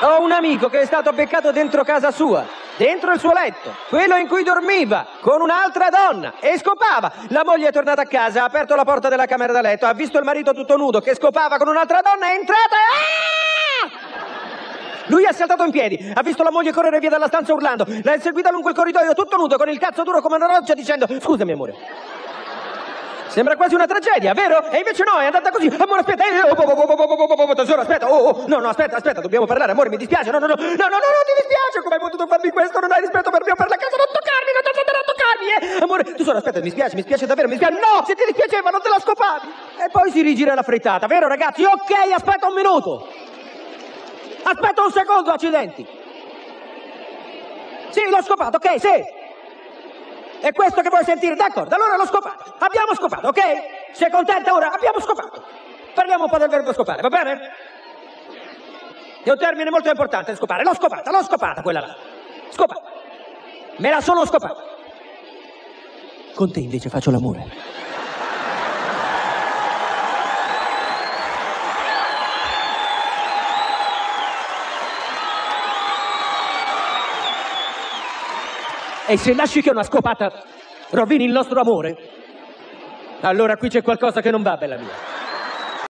Ho un amico che è stato beccato dentro casa sua, dentro il suo letto, quello in cui dormiva, con un'altra donna, e scopava. La moglie è tornata a casa, ha aperto la porta della camera da letto, ha visto il marito tutto nudo che scopava con un'altra donna, è entrata e... Ah! Lui è saltato in piedi, ha visto la moglie correre via dalla stanza urlando, l'ha inseguita lungo il corridoio tutto nudo con il cazzo duro come una roccia dicendo scusami amore. Sembra quasi una tragedia, vero? E invece no, è andata così. Amore, aspetta. Oh, oh, oh, tesoro, aspetta. Oh, no, no, aspetta, aspetta, dobbiamo parlare, amore, mi dispiace. No, no, no, no, no, no, no, ti dispiace. Come hai potuto farmi questo? Non hai rispetto per me o per la casa, non toccarmi, non tenterò non toccarmi, eh. Amore, tesoro, aspetta, mi spiace, mi spiace davvero, mi spiace. No, se ti dispiaceva, non te la scopavi. E poi si rigira la frittata, vero ragazzi? Ok, aspetta un minuto. Aspetta un secondo, accidenti. Sì, l'ho scopato, ok, sì. È questo che vuoi sentire? D'accordo, allora l'ho scopato. Abbiamo scopato, ok? Sei contenta ora? Abbiamo scopato. Parliamo un po' del verbo scopare, va bene? È un termine molto importante, scopare. L'ho scopata, l'ho scopata quella là. Scopata. Me la sono scopata. Con te invece faccio l'amore. E se lasci che una scopata rovini il nostro amore, allora qui c'è qualcosa che non va, bella mia.